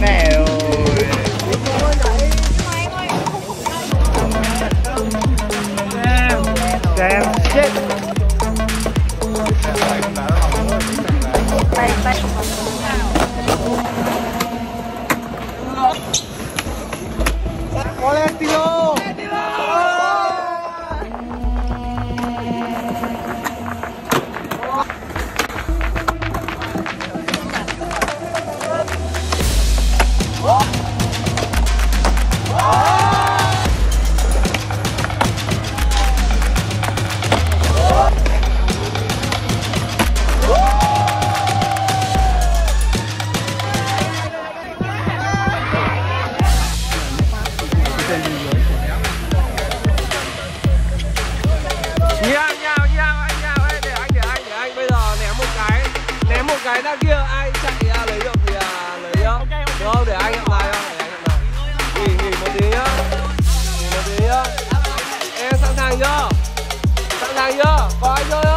Em đắt. Damn shit. Cái ra kia ai chạy à, lấy được thì à, lấy nhá được không? Để anh nhận lại không? Để anh nhận lại nghỉ nghỉ một tí nhá. Nghỉ một tí nhá. Em sẵn sàng chưa? Sẵn sàng chưa? Có ai chơi